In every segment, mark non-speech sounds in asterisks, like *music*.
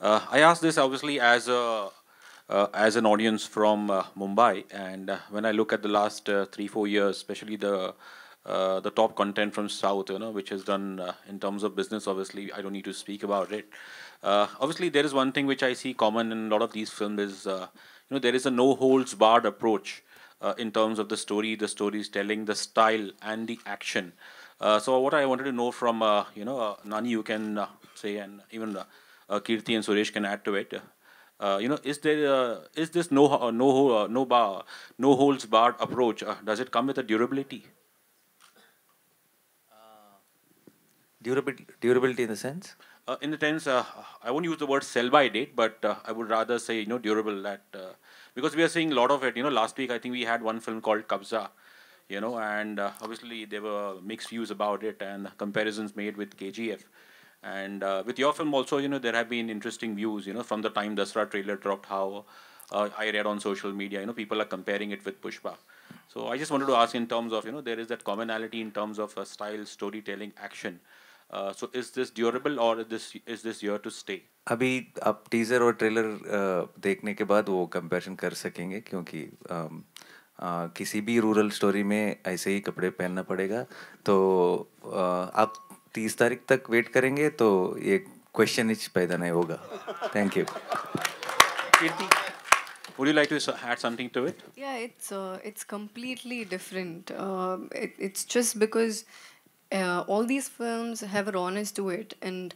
Uh, I ask this obviously as a uh, as an audience from uh, Mumbai, and uh, when I look at the last uh, three four years, especially the uh, the top content from South, you know, which is done in terms of business. Obviously, I don't need to speak about it. Obviously, there is one thing which I see common in a lot of these films is, you know, there is a no holds barred approach in terms of the story, the storytelling, the style, and the action. So, what I wanted to know from, you know, Nani, you can say, and even Keerthy and Suresh can add to it. Uh, you know, is there uh, is this no uh, no uh, no bar no holds barred approach? Uh, does it come with a durability? Durability, durability in the sense? Uh, in the sense, uh, I won't use the word sell by date, but uh, I would rather say you know durable. That uh, because we are seeing a lot of it. You know, last week I think we had one film called Kabza, you know, and uh, obviously there were mixed views about it and comparisons made with KGF. And uh, with your film also, you know, there have been interesting views. You know, from the time Dasra trailer dropped, how uh, I read on social media, you know, people are comparing it with Pushpa. So I just wanted to ask in terms of you know there is that commonality in terms of uh, style, storytelling, action. Uh, so is this durable or is this is this here to stay? अभी आप teaser और trailer देखने के बाद वो comparison कर सकेंगे क्योंकि किसी भी रूरल स्टोरी में ऐसे ही कपड़े पहनना पड़ेगा तो अ, आप तीस तारीख तक वेट करेंगे तो ये क्वेश्चन इच पैदा नहीं होगा thank you would you like to add something to it? Yeah, it's uh, it's completely different. Um it, it's just because uh, all these films have a rawness to it, and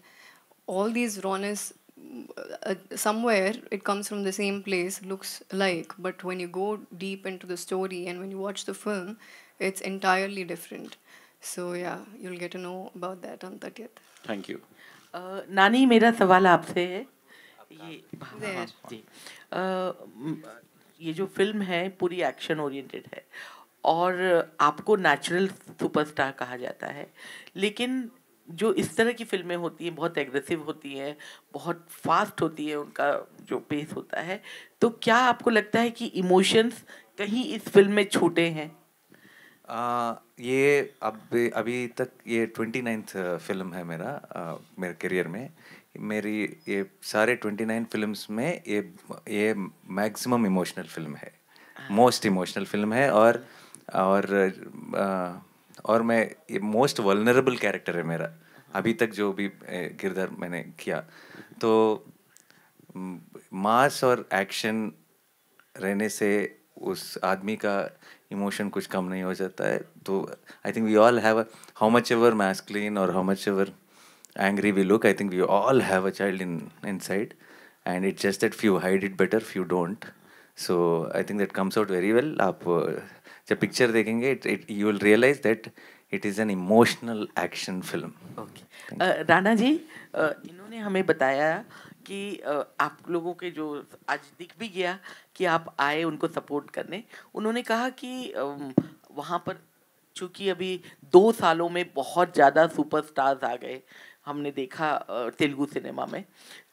all these rawness mm, uh, somewhere it comes from the same place, looks like. But when you go deep into the story and when you watch the film, it's entirely different. So yeah, you'll get to know about that on 30th. Thank you. नानी मेरा सवाल आपसे है ये There. जी ये जो film है पूरी एक्शन ओरिएंटेड है और आपको नेचुरल सुपरस्टार कहा जाता है लेकिन जो इस तरह की फ़िल्में होती हैं बहुत एग्रेसिव होती हैं बहुत फास्ट होती है उनका जो पेस होता है तो क्या आपको लगता है कि इमोशंस कहीं इस फ़िल्म में छूटे हैं आ, ये अब अभी तक ये ट्वेंटी नाइन्थ फ़िल्म है मेरा आ, मेरे करियर में। मेरी ये सारे ट्वेंटी नाइन फिल्म्स में ये ये मैक्सिमम इमोशनल फ़िल्म है। मोस्ट इमोशनल फ़िल्म है और और आ, और मैं ये मोस्ट वल्नरेबल कैरेक्टर है मेरा। अभी तक जो भी किरदार मैंने किया। तो मास और एक्शन रहने से उस आदमी का इमोशन कुछ कम नहीं हो जाता है। तो I think we all have how much ever masculine और how much ever angry we look I think we all have a child in inside and it just that few hide it better few don't so I think that comes out very well आप जब picture देखेंगे it it you will realize that it is an emotional action film okay Rana ji uh, इन्होंने हमें बताया कि आप लोगों के जो आज दिख भी गया कि आप आए उनको सपोर्ट करने। उन्होंने कहा कि वहाँ पर चूँकि अभी दो सालों में बहुत ज़्यादा सुपरस्टार्स आ गए, हमने देखा तेलुगु सिनेमा में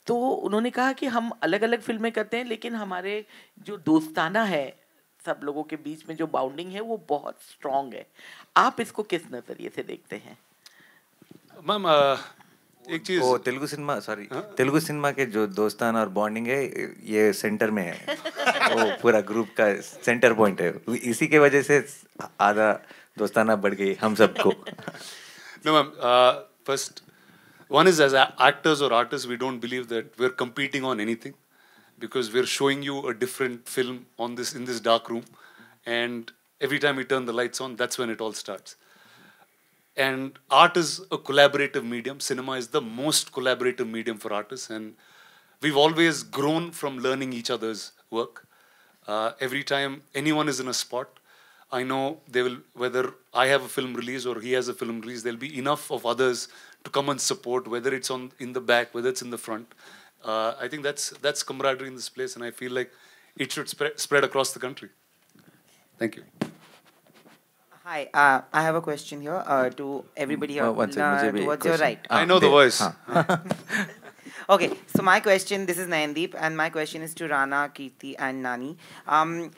तो उन्होंने कहा कि हम अलग अलग फ़िल्में करते हैं, लेकिन हमारे जो दोस्ताना है, सब लोगों के बीच में जो बाउंडिंग है, वो बहुत स्ट्रांग है। आप इसको किस नज़रिए से देखते हैं? मैम एक चीज़ वो Telugu cinema sorry Telugu cinema के जो दोस्तान और बॉन्डिंग है ये सेंटर में है। वो पूरा ग्रुप का सेंटर पॉइंट है। इसी के वजह से आधा दोस्ताना बढ़ गई हम सबको। No ma'am first one is as actors और artist we don't believe that we are competing on anything because we are showing you a different film on this in this dark room and every time you turn the lights on that's when it all starts And art is a collaborative medium. Cinema is the most collaborative medium for artists, and we've always grown from learning each other's work. Uh, every time anyone is in a spot, I know they will whether I have a film release or he has a film release. There'll be enough of others to come and support, whether it's on in the back, whether it's in the front. Uh, I think that's that's camaraderie in this place, and I feel like it should spread spread across the country. Thank you. Hi, uh, I have a question here uh, to everybody here. Uh, What's your right. I know the voice. *laughs* okay, so my question, this is Nayandeep, and my question is to Rana, Keerthy, and Nani. Um,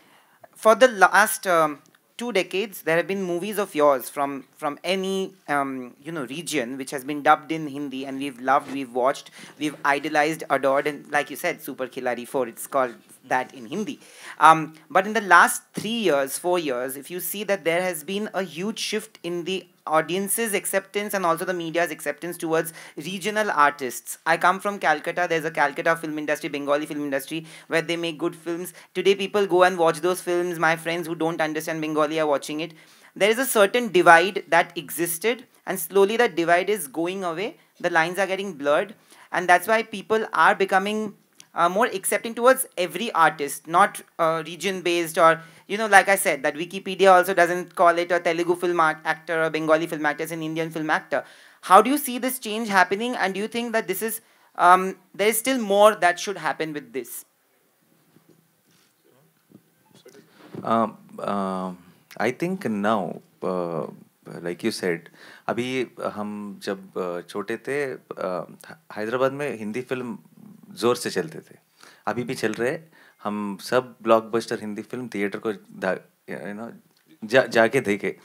for the last um, two decades, there have been movies of yours from from any um, you know region which has been dubbed in Hindi, and we've loved, we've watched, we've idolized, adored, and like you said, Super Khiladi Four. It's called that in Hindi. Um, but in the last three years, four years, if you see that there has been a huge shift in the audience's acceptance and also the media's acceptance towards regional artists. I come from Calcutta. There's a Calcutta film industry, Bengali film industry, where they make good films. Today, people go and watch those films. My friends who don't understand Bengali are watching it. There is a certain divide that existed, and slowly that divide is going away. The lines are getting blurred, and that's why people are becoming uh, more accepting towards every artist, not uh, region based or you know, like I said, that Wikipedia also doesn't call it a Telugu film actor or Bengali film actor, it's an Indian film actor. How do you see this change happening, and do you think that this is um, there is still more that should happen with this? Um, uh, I think now, uh, like you said, अभी हम जब छोटे थे हैदराबाद में Hindi film ज़ोर से चलते थे। अभी भी चल रहे हम सब ब्लॉकबस्टर हिंदी फ़िल्म थिएटर को यू नो जा जाके देखे।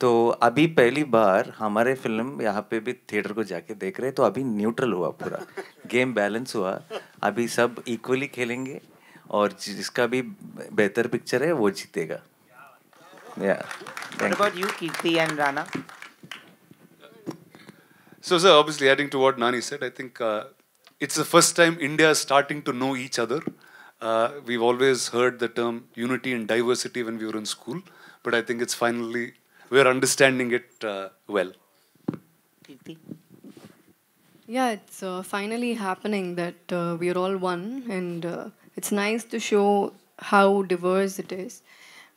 तो अभी पहली बार हमारे फ़िल्म यहाँ पे भी थिएटर को जाके देख रहे तो अभी न्यूट्रल हुआ पूरा। गेम बैलेंस हुआ। अभी सब इक्वली खेलेंगे और जिसका भी बेहतर पिक्चर है वो जीतेगा। Yeah. What about you, Kirti and Rana? So, sir, obviously adding to what Nani said, I think uh, it's the first time India is starting to know each other. Uh, we've always heard the term unity and diversity when we were in school, but I think it's finally, we're understanding it uh, well. Yeah, it's uh, finally happening that uh, we are all one, and uh, it's nice to show how diverse it is.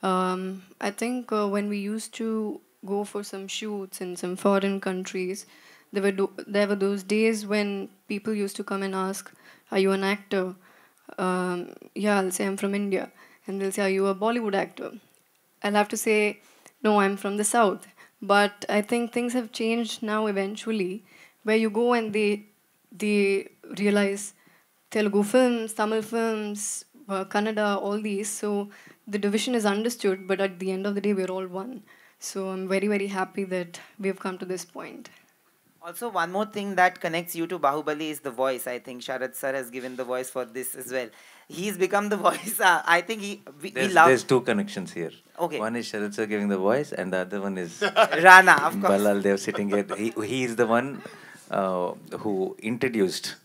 Um, I think uh, when we used to go for some shoots in some foreign countries, there were, there were those days when people used to come and ask, Are you an actor? um, yeah, I'll say I'm from India. And they'll say, Are you a Bollywood actor? I'll have to say, No, I'm from the South. But I think things have changed now eventually, where you go and they, they realize Telugu films, Tamil films, uh, Kannada, all these. So the division is understood, but at the end of the day, we're all one. So I'm very, very happy that we've come to this point. Also, one more thing that connects you to Bahubali is the voice. I think Sharad sir has given the voice for this as well. He's become the *laughs* voice. Uh, I think he we, there's, he loves. There's two connections here. Okay. One is Sharad sir giving the voice, and the other one is *laughs* Rana. Of course. Balal Dev sitting here. He, he is the one uh, who introduced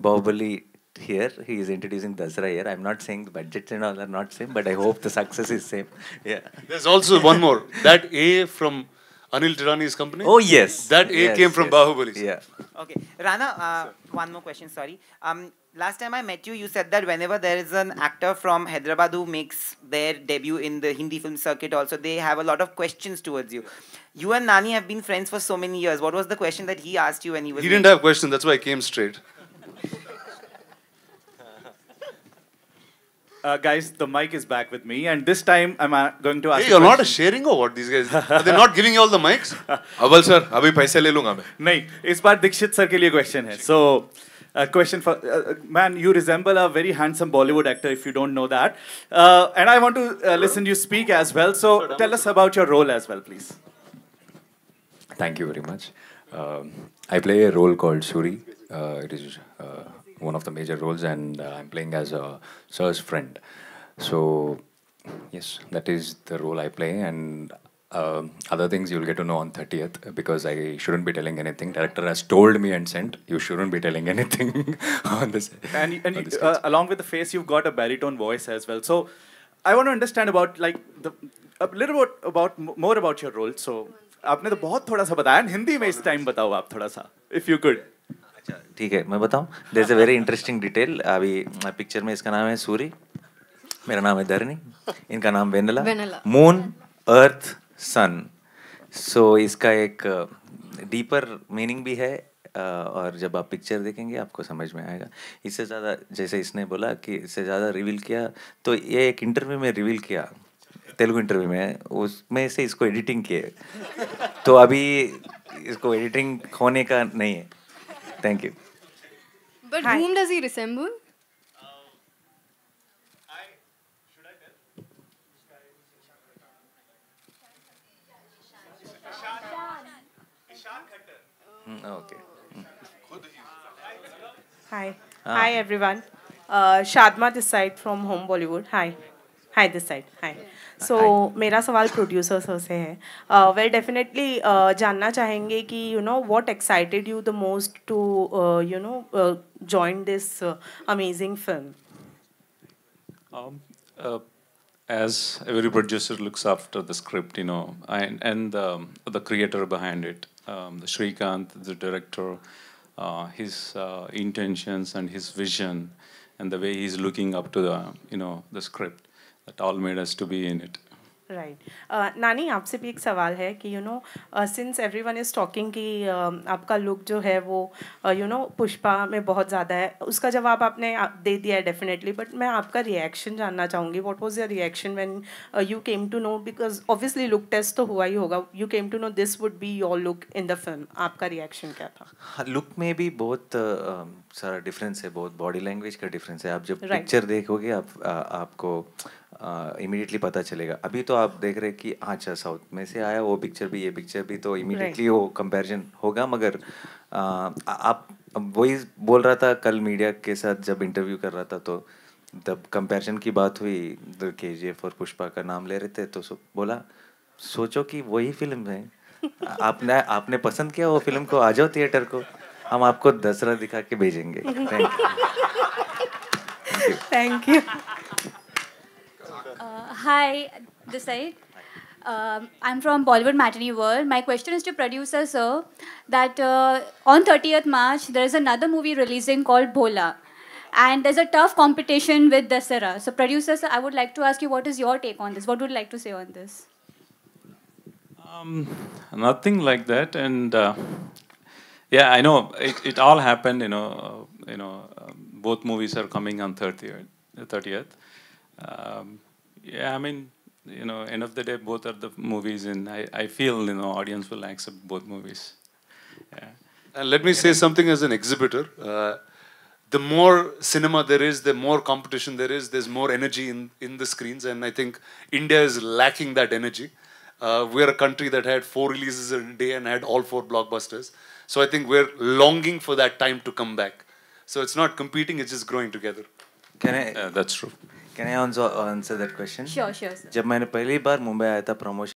Bahubali here. He is introducing Dasara here. I'm not saying the budgets and all are not same, but I hope the success is same. Yeah. There's also one more. That A from Anil Thadani's company? Oh, yes. That A yes, came from yes. Bahubali. Yeah. Okay. Rana, uh, one more question, sorry. Um, last time I met you, you said that whenever there is an actor from Hyderabad who makes their debut in the Hindi film circuit also, they have a lot of questions towards you. You and Nani have been friends for so many years. What was the question that he asked you when he was... He didn't have questions, that's why I came straight. Uh, guys, the mic is back with me, and this time I'm uh, going to ask. Hey, you're not sharing or what? These guys *laughs* are they not giving you all the mics? अव्वल sir अभी पैसे ले लूंगा मैं नहीं इस बार Dikshit sir के लिए क्वेश्चन है सो A question for uh, man, you resemble a very handsome Bollywood actor. If you don't know that, uh, and I want to uh, listen you speak as well. So tell us about your role as well, please. Thank you very much. Um, I play a role called Suri. Uh, it is uh, one of the major roles, and uh, I'm playing as a sir's friend. So, yes, that is the role I play, and uh, other things you'll get to know on 30th because I shouldn't be telling anything. Director has told me and sent you shouldn't be telling anything *laughs* on this. And, and you, uh, along with the face, you've got a baritone voice as well. So, I want to understand about like the a little bit about more about your role. So, आपने तो बहुत थोड़ा सा बताया हिंदी में इस time बताओ आप थोड़ा सा इफ यू कुड अच्छा ठीक है मैं बताऊँ? There is a very interesting detail अभी पिक्चर में इसका नाम है सूरी मेरा नाम है धरनी इनका नाम वेनला मून अर्थ सन सो इसका एक डीपर मीनिंग भी है और जब आप पिक्चर देखेंगे आपको समझ में आएगा। इससे ज़्यादा जैसे इसने बोला कि इससे ज़्यादा रिवील किया तो ये एक इंटरव्यू में रिवील किया तेलुगु इंटरव्यू में उसमें से इसको एडिटिंग किए तो अभी इसको एडिटिंग होने का नहीं है। Thank you. But Hi. whom does he resemble? Mm, okay. Hi. Ah. Hi, everyone. Uh, Shadma this side from Home Bollywood. Hi. Hi, this side. Hi. So मेरा सवाल प्रोड्यूसर सर से है वेल डेफिनेटली जानना चाहेंगे कि you know what excited you the most to you know join this amazing film Um, uh, as every producer looks after the script, you know, and and um, the creator behind it, um, the Shrikant, the director, uh, his uh, intentions and his vision, and the way he's looking up to the, you know, the script, that all made us to be in it. Right Nani आपसे भी एक सवाल है कि you know since every one is talking कि uh, आपका look जो है वो यू नो पुष्पा में बहुत ज़्यादा है उसका जवाब आपने दे दिया है डेफिनेटली बट मैं आपका रिएक्शन जानना चाहूँगी what was your reaction when you came to know because obviously look test तो हुआ ही होगा you came to know this would be your look in the film आपका रिएक्शन क्या था हाँ लुक में भी बहुत अ, सारा डिफरेंस है बहुत बॉडी लैंग्वेज का डिफरेंस है आप जब. पिक्चर देखोगे आप आपको इमीडिएटली पता चलेगा। अभी तो आप देख रहे हैं कि अच्छा साउथ में से आया वो पिक्चर भी ये पिक्चर भी तो इमीडिएटली वो कंपैरिजन होगा मगर आप वही बोल रहा था कल मीडिया के साथ जब इंटरव्यू कर रहा था तो जब कंपैरिजन की बात हुई तो के जी एफ़ और पुष्पा का नाम ले रहे थे तो सो, बोला सोचो कि वही फ़िल्म है। आपने आपने पसंद किया वो फ़िल्म को आ जाओ थिएटर को। हम आपको दसरा दिखा के भेजेंगे। Thank you hi, this. Um, I'm from Bollywood Matinee World. My question is to producer sir that uh, on 30th March there is another movie releasing called Bhola, and there's a tough competition with Dasara. So producer sir, I would like to ask you what is your take on this? What would you like to say on this? Um, nothing like that, and uh, yeah, I know it, it all happened. You know, uh, you know, um, both movies are coming on thirtieth. Thirtieth. Um, yeah, I mean, you know, end of the day, both are the movies, and I, I feel you know audience will accept both movies. Yeah. And let me say something as an exhibitor. Uh, the more cinema there is, the more competition there is, there's more energy in, in the screens. And I think India is lacking that energy. Uh, we're a country that had four releases a day and had all four blockbusters. So I think we're longing for that time to come back. So it's not competing, it's just growing together. Can I? that's true. Can I answer answer that question? Sure, sure, sir. जब मैंने पहली बार मुंबई आया था promotion